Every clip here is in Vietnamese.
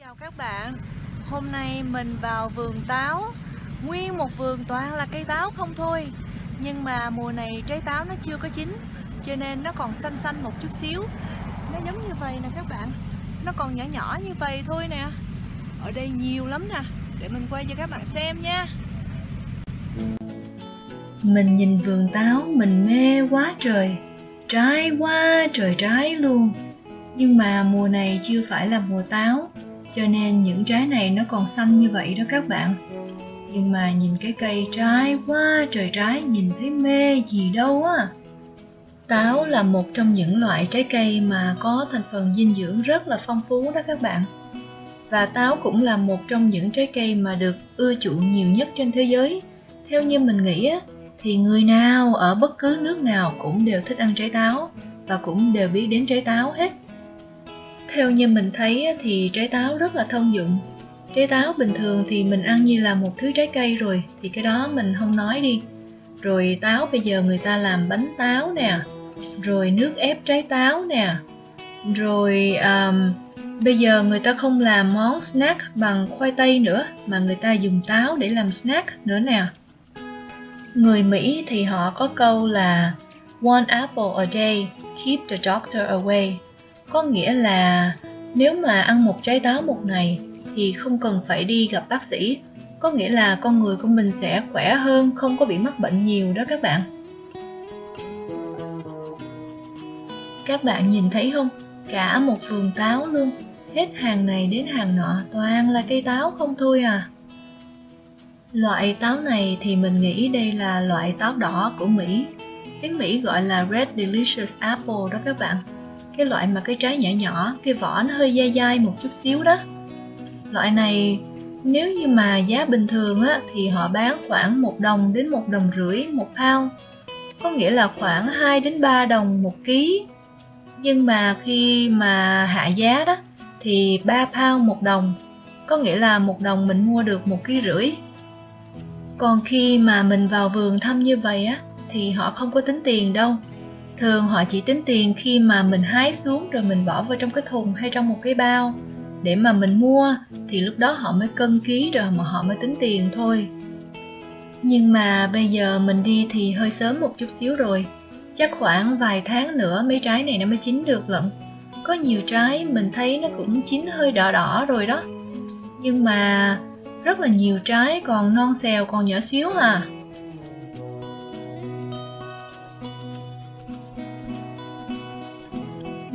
chào các bạn. Hôm nay mình vào vườn táo. Nguyên một vườn toàn là cây táo không thôi. Nhưng mà mùa này trái táo nó chưa có chín, Cho nên nó còn xanh xanh một chút xíu. Nó giống như vậy nè các bạn. Nó còn nhỏ nhỏ như vậy thôi nè. Ở đây nhiều lắm nè. Để mình quay cho các bạn xem nha. Mình nhìn vườn táo, mình mê quá trời. Trái quá trời trái luôn. Nhưng mà mùa này chưa phải là mùa táo cho nên những trái này nó còn xanh như vậy đó các bạn. Nhưng mà nhìn cái cây trái quá, trời trái, nhìn thấy mê gì đâu á. Táo là một trong những loại trái cây mà có thành phần dinh dưỡng rất là phong phú đó các bạn. Và táo cũng là một trong những trái cây mà được ưa chuộng nhiều nhất trên thế giới. Theo như mình nghĩ á, thì người nào ở bất cứ nước nào cũng đều thích ăn trái táo và cũng đều biết đến trái táo hết theo như mình thấy thì trái táo rất là thông dụng. Trái táo bình thường thì mình ăn như là một thứ trái cây rồi thì cái đó mình không nói đi. Rồi táo bây giờ người ta làm bánh táo nè rồi nước ép trái táo nè rồi um, bây giờ người ta không làm món snack bằng khoai tây nữa mà người ta dùng táo để làm snack nữa nè. Người mỹ thì họ có câu là one apple a day keep the doctor away có nghĩa là nếu mà ăn một trái táo một ngày thì không cần phải đi gặp bác sĩ. Có nghĩa là con người của mình sẽ khỏe hơn, không có bị mắc bệnh nhiều đó các bạn. Các bạn nhìn thấy không? Cả một vườn táo luôn. Hết hàng này đến hàng nọ, toàn là cây táo không thôi à. Loại táo này thì mình nghĩ đây là loại táo đỏ của mỹ. Tiếng mỹ gọi là red delicious apple đó các bạn cái loại mà cái trái nhỏ nhỏ, cái vỏ nó hơi dai dai một chút xíu đó. Loại này nếu như mà giá bình thường á, thì họ bán khoảng một đồng đến một đồng rưỡi một pound. Có nghĩa là khoảng 2 đến 3 đồng một ký. Nhưng mà khi mà hạ giá đó, thì 3 pound một đồng. Có nghĩa là một đồng mình mua được một ký rưỡi. Còn khi mà mình vào vườn thăm như vậy á, thì họ không có tính tiền đâu thường họ chỉ tính tiền khi mà mình hái xuống rồi mình bỏ vào trong cái thùng hay trong một cái bao. Để mà mình mua thì lúc đó họ mới cân ký rồi mà họ mới tính tiền thôi. Nhưng mà bây giờ mình đi thì hơi sớm một chút xíu rồi. Chắc khoảng vài tháng nữa mấy trái này nó mới chín được lận. Có nhiều trái mình thấy nó cũng chín hơi đỏ đỏ rồi đó. Nhưng mà rất là nhiều trái còn non xèo, còn nhỏ xíu à.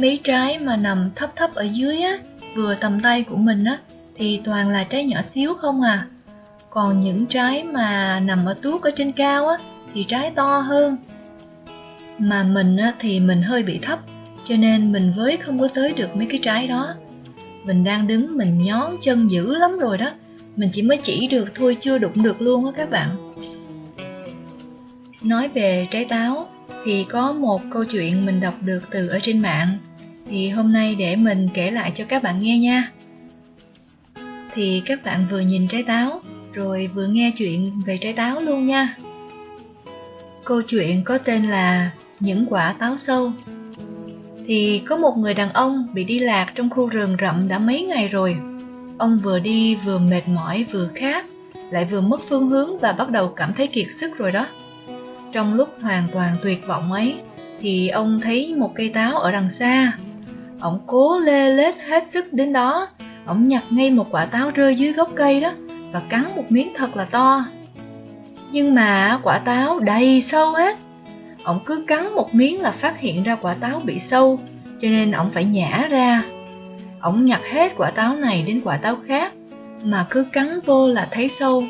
Mấy trái mà nằm thấp thấp ở dưới á, vừa tầm tay của mình á, thì toàn là trái nhỏ xíu không à. Còn những trái mà nằm ở tuốt ở trên cao á, thì trái to hơn. Mà mình á, thì mình hơi bị thấp, cho nên mình với không có tới được mấy cái trái đó. Mình đang đứng, mình nhón chân dữ lắm rồi đó. Mình chỉ mới chỉ được thôi, chưa đụng được luôn á các bạn. Nói về trái táo, thì có một câu chuyện mình đọc được từ ở trên mạng thì hôm nay để mình kể lại cho các bạn nghe nha. Thì các bạn vừa nhìn trái táo, rồi vừa nghe chuyện về trái táo luôn nha. Câu chuyện có tên là những quả táo sâu. Thì có một người đàn ông bị đi lạc trong khu rừng rậm đã mấy ngày rồi. Ông vừa đi vừa mệt mỏi vừa khát, lại vừa mất phương hướng và bắt đầu cảm thấy kiệt sức rồi đó. Trong lúc hoàn toàn tuyệt vọng ấy, thì ông thấy một cây táo ở đằng xa ổng cố lê lết hết sức đến đó. Ổng nhặt ngay một quả táo rơi dưới gốc cây đó Và cắn một miếng thật là to. Nhưng mà quả táo đầy sâu hết. Ổng cứ cắn một miếng là phát hiện ra quả táo bị sâu, Cho nên ổng phải nhả ra. Ổng nhặt hết quả táo này đến quả táo khác, Mà cứ cắn vô là thấy sâu.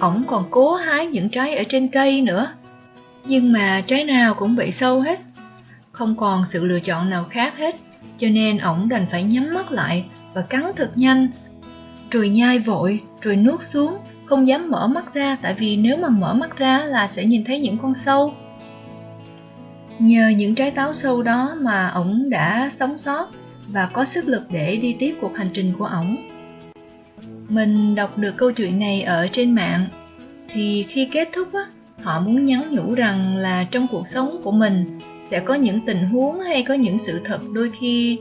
Ổng còn cố hái những trái ở trên cây nữa. Nhưng mà trái nào cũng bị sâu hết. Không còn sự lựa chọn nào khác hết cho nên ổng đành phải nhắm mắt lại và cắn thật nhanh. Rồi nhai vội, rồi nuốt xuống, không dám mở mắt ra, tại vì nếu mà mở mắt ra là sẽ nhìn thấy những con sâu. Nhờ những trái táo sâu đó mà ổng đã sống sót và có sức lực để đi tiếp cuộc hành trình của ổng. Mình đọc được câu chuyện này ở trên mạng, thì khi kết thúc á, họ muốn nhắn nhủ rằng là trong cuộc sống của mình sẽ có những tình huống hay có những sự thật đôi khi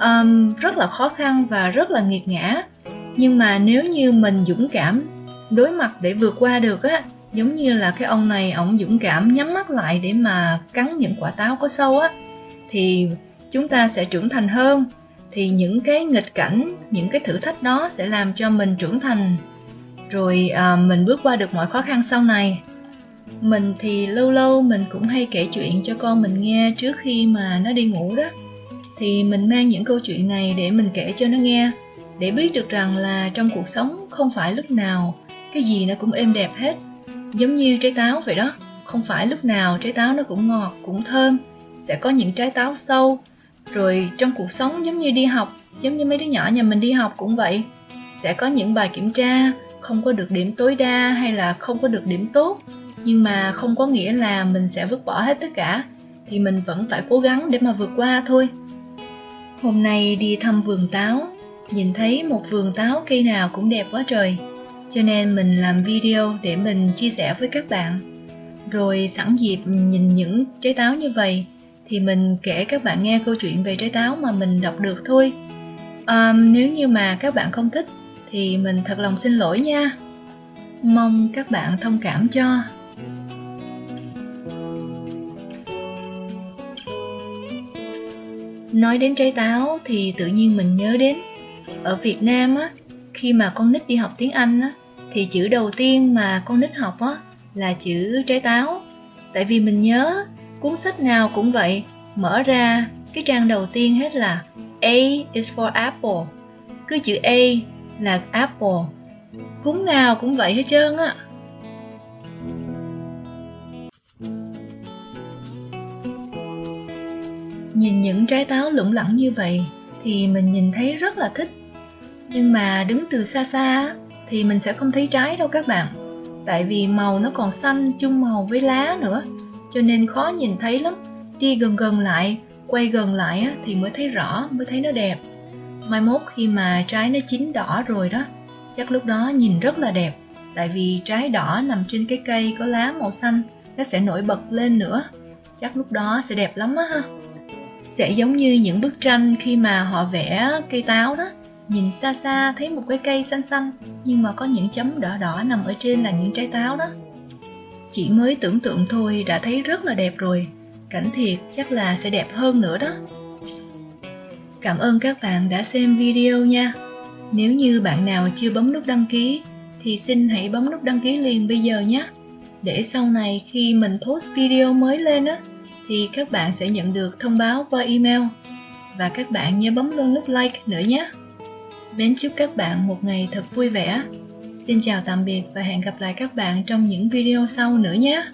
um, rất là khó khăn và rất là nghiệt ngã. Nhưng mà nếu như mình dũng cảm đối mặt để vượt qua được á giống như là cái ông này ổng dũng cảm nhắm mắt lại để mà cắn những quả táo có sâu á thì chúng ta sẽ trưởng thành hơn. Thì những cái nghịch cảnh những cái thử thách đó sẽ làm cho mình trưởng thành. Rồi à, mình bước qua được mọi khó khăn sau này mình thì lâu lâu mình cũng hay kể chuyện cho con mình nghe trước khi mà nó đi ngủ đó. Thì mình mang những câu chuyện này để mình kể cho nó nghe, để biết được rằng là trong cuộc sống không phải lúc nào cái gì nó cũng êm đẹp hết. Giống như trái táo vậy đó, không phải lúc nào trái táo nó cũng ngọt, cũng thơm. Sẽ có những trái táo sâu, rồi trong cuộc sống giống như đi học, giống như mấy đứa nhỏ nhà mình đi học cũng vậy. Sẽ có những bài kiểm tra không có được điểm tối đa hay là không có được điểm tốt nhưng mà không có nghĩa là mình sẽ vứt bỏ hết tất cả thì mình vẫn phải cố gắng để mà vượt qua thôi. Hôm nay đi thăm vườn táo nhìn thấy một vườn táo cây nào cũng đẹp quá trời cho nên mình làm video để mình chia sẻ với các bạn. Rồi sẵn dịp nhìn những trái táo như vậy thì mình kể các bạn nghe câu chuyện về trái táo mà mình đọc được thôi. À, nếu như mà các bạn không thích thì mình thật lòng xin lỗi nha. Mong các bạn thông cảm cho. Nói đến trái táo thì tự nhiên mình nhớ đến. Ở việt nam á, khi mà con nít đi học tiếng anh á, thì chữ đầu tiên mà con nít học á là chữ trái táo. Tại vì mình nhớ, cuốn sách nào cũng vậy, mở ra, cái trang đầu tiên hết là A is for apple. Cứ chữ A là apple. Cuốn nào cũng vậy hết trơn á. Nhìn những trái táo lủng lẳng như vậy thì mình nhìn thấy rất là thích. Nhưng mà đứng từ xa xa thì mình sẽ không thấy trái đâu các bạn. Tại vì màu nó còn xanh chung màu với lá nữa, cho nên khó nhìn thấy lắm. Đi gần gần lại, quay gần lại thì mới thấy rõ, mới thấy nó đẹp. Mai mốt khi mà trái nó chín đỏ rồi đó, chắc lúc đó nhìn rất là đẹp. Tại vì trái đỏ nằm trên cái cây có lá màu xanh, nó sẽ nổi bật lên nữa. Chắc lúc đó sẽ đẹp lắm á ha sẽ giống như những bức tranh khi mà họ vẽ cây táo đó. Nhìn xa xa thấy một cái cây xanh xanh, nhưng mà có những chấm đỏ đỏ nằm ở trên là những trái táo đó. Chỉ mới tưởng tượng thôi đã thấy rất là đẹp rồi. Cảnh thiệt chắc là sẽ đẹp hơn nữa đó. Cảm ơn các bạn đã xem video nha. Nếu như bạn nào chưa bấm nút đăng ký, thì xin hãy bấm nút đăng ký liền bây giờ nhé. Để sau này khi mình post video mới lên á thì các bạn sẽ nhận được thông báo qua email. Và các bạn nhớ bấm luôn nút like nữa nhé. Mến chúc các bạn một ngày thật vui vẻ. Xin chào tạm biệt và hẹn gặp lại các bạn trong những video sau nữa nhé.